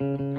Mm-hmm.